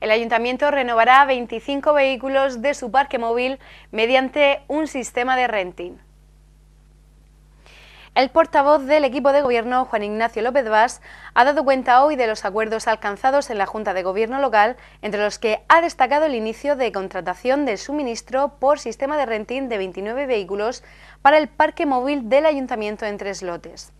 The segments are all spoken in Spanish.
El ayuntamiento renovará 25 vehículos de su parque móvil mediante un sistema de renting. El portavoz del equipo de gobierno, Juan Ignacio López Vaz, ha dado cuenta hoy de los acuerdos alcanzados en la Junta de Gobierno local, entre los que ha destacado el inicio de contratación de suministro por sistema de renting de 29 vehículos para el parque móvil del ayuntamiento en tres lotes.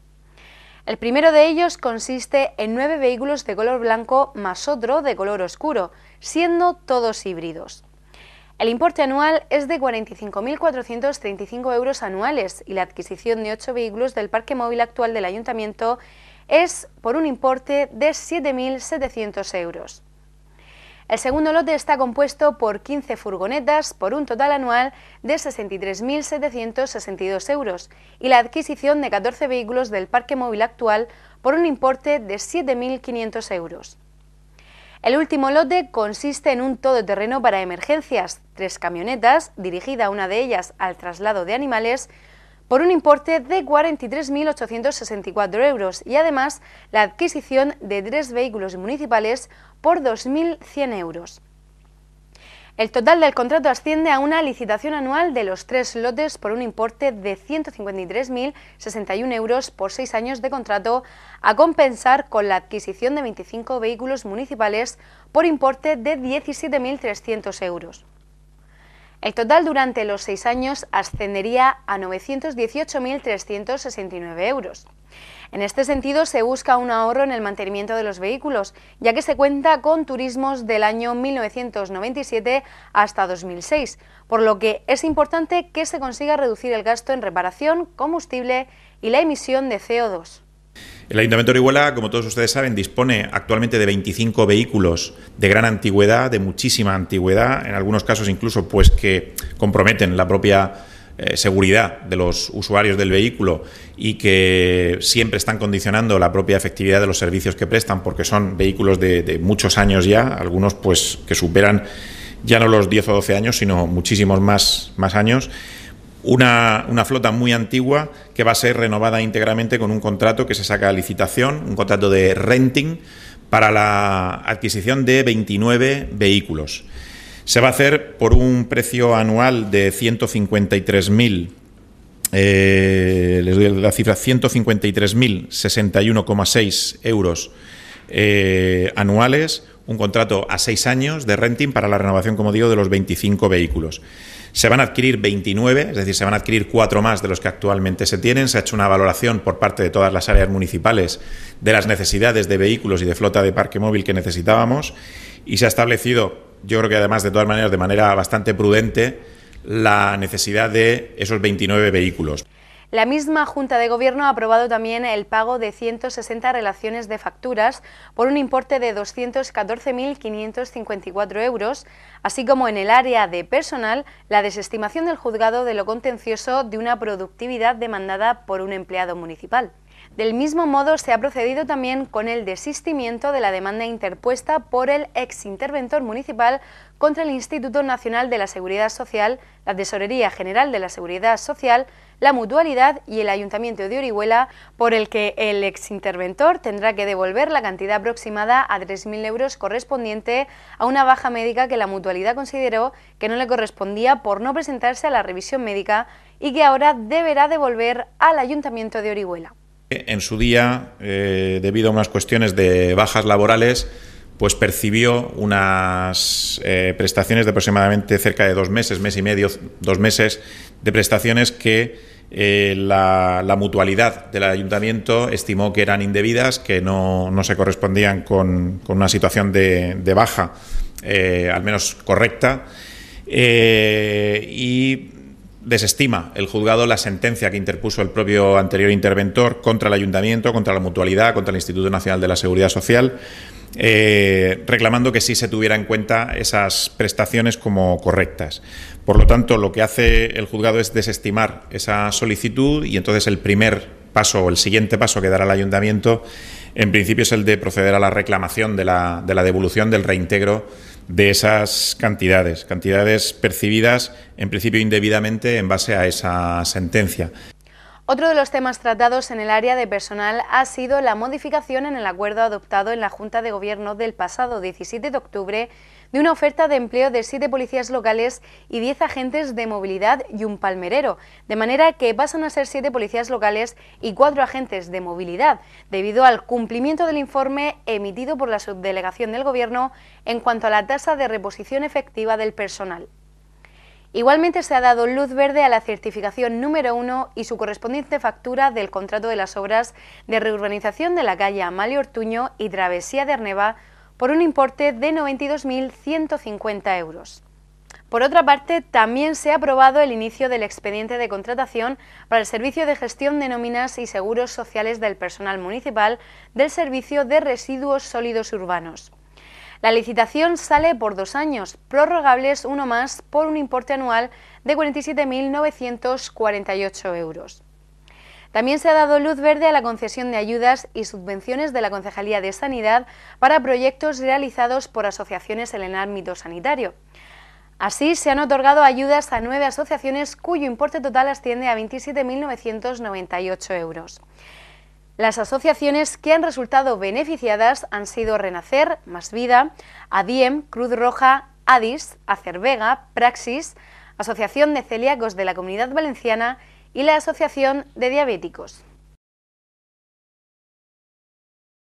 El primero de ellos consiste en nueve vehículos de color blanco más otro de color oscuro, siendo todos híbridos. El importe anual es de 45.435 euros anuales y la adquisición de ocho vehículos del parque móvil actual del ayuntamiento es por un importe de 7.700 euros. El segundo lote está compuesto por 15 furgonetas por un total anual de 63.762 euros y la adquisición de 14 vehículos del parque móvil actual por un importe de 7.500 euros. El último lote consiste en un todoterreno para emergencias, tres camionetas, dirigida una de ellas al traslado de animales, por un importe de 43.864 euros y además la adquisición de tres vehículos municipales por 2.100 euros. El total del contrato asciende a una licitación anual de los tres lotes por un importe de 153.061 euros por seis años de contrato, a compensar con la adquisición de 25 vehículos municipales por importe de 17.300 euros. El total durante los seis años ascendería a 918.369 euros. En este sentido, se busca un ahorro en el mantenimiento de los vehículos, ya que se cuenta con turismos del año 1997 hasta 2006, por lo que es importante que se consiga reducir el gasto en reparación, combustible y la emisión de CO2. El Ayuntamiento de Orihuela, como todos ustedes saben, dispone actualmente de 25 vehículos de gran antigüedad, de muchísima antigüedad, en algunos casos incluso pues que comprometen la propia eh, seguridad de los usuarios del vehículo y que siempre están condicionando la propia efectividad de los servicios que prestan porque son vehículos de, muchos años ya, algunos pues que superan ya no los 10 o 12 años, sino muchísimos más, más años. Una, una, flota muy antigua que va a ser renovada íntegramente con un contrato que se saca a licitación, un contrato de renting para la adquisición de 29 vehículos. Se va a hacer por un precio anual de 153.000, eh, les doy la cifra, 153.061,6 euros eh, anuales, un contrato a seis años de renting para la renovación, como digo, de los 25 vehículos. Se van a adquirir 29, es decir, se van a adquirir cuatro más de los que actualmente se tienen. Se ha hecho una valoración por parte de todas las áreas municipales de las necesidades de vehículos y de flota de parque móvil que necesitábamos y se ha establecido yo creo que además, de todas maneras, de manera bastante prudente, la necesidad de esos 29 vehículos. La misma Junta de Gobierno ha aprobado también el pago de 160 relaciones de facturas por un importe de 214.554 euros, así como en el área de personal la desestimación del juzgado de lo contencioso de una productividad demandada por un empleado municipal. Del mismo modo, se ha procedido también con el desistimiento de la demanda interpuesta por el ex interventor municipal contra el Instituto Nacional de la Seguridad Social, la Tesorería General de la Seguridad Social, la Mutualidad y el Ayuntamiento de Orihuela, por el que el ex interventor tendrá que devolver la cantidad aproximada a 3.000 euros correspondiente a una baja médica que la Mutualidad consideró que no le correspondía por no presentarse a la revisión médica y que ahora deberá devolver al Ayuntamiento de Orihuela. En su día, eh, debido a unas cuestiones de bajas laborales, pues percibió unas eh, prestaciones de aproximadamente cerca de dos meses, mes y medio, dos meses de prestaciones que eh, la, mutualidad del ayuntamiento estimó que eran indebidas, que no, se correspondían con, una situación de, de baja, al menos correcta. y desestima el juzgado la sentencia que interpuso el propio anterior interventor contra el ayuntamiento, contra la mutualidad, contra el Instituto Nacional de la Seguridad Social, eh, reclamando que sí se tuviera en cuenta esas prestaciones como correctas. Por lo tanto, lo que hace el juzgado es desestimar esa solicitud y entonces el primer paso o el siguiente paso que dará el ayuntamiento, en principio, es el de proceder a la reclamación de la, de la devolución del reintegro de esas cantidades, cantidades percibidas en principio indebidamente en base a esa sentencia. Otro de los temas tratados en el área de personal ha sido la modificación en el acuerdo adoptado en la Junta de Gobierno del pasado 17 de octubre de una oferta de empleo de siete policías locales y diez agentes de movilidad y un palmerero, de manera que pasan a ser siete policías locales y cuatro agentes de movilidad, debido al cumplimiento del informe emitido por la subdelegación del Gobierno en cuanto a la tasa de reposición efectiva del personal. Igualmente se ha dado luz verde a la certificación número 1 y su correspondiente factura del contrato de las obras de reurbanización de la calle Amalio Ortuño y Travesía de Arneva por un importe de 92.150 euros. Por otra parte, también se ha aprobado el inicio del expediente de contratación para el Servicio de Gestión de Nóminas y Seguros Sociales del Personal Municipal del Servicio de Residuos Sólidos Urbanos. La licitación sale por dos años, prorrogables uno más por un importe anual de 47.948 euros. También se ha dado luz verde a la concesión de ayudas y subvenciones de la Concejalía de Sanidad para proyectos realizados por asociaciones en el ámbito sanitario. Así, se han otorgado ayudas a nueve asociaciones cuyo importe total asciende a 27.998 euros. Las asociaciones que han resultado beneficiadas han sido Renacer, Más Vida, ADIEM, Cruz Roja, ADIS, Acervega, Praxis, Asociación de Celíacos de la Comunidad Valenciana y la Asociación de Diabéticos.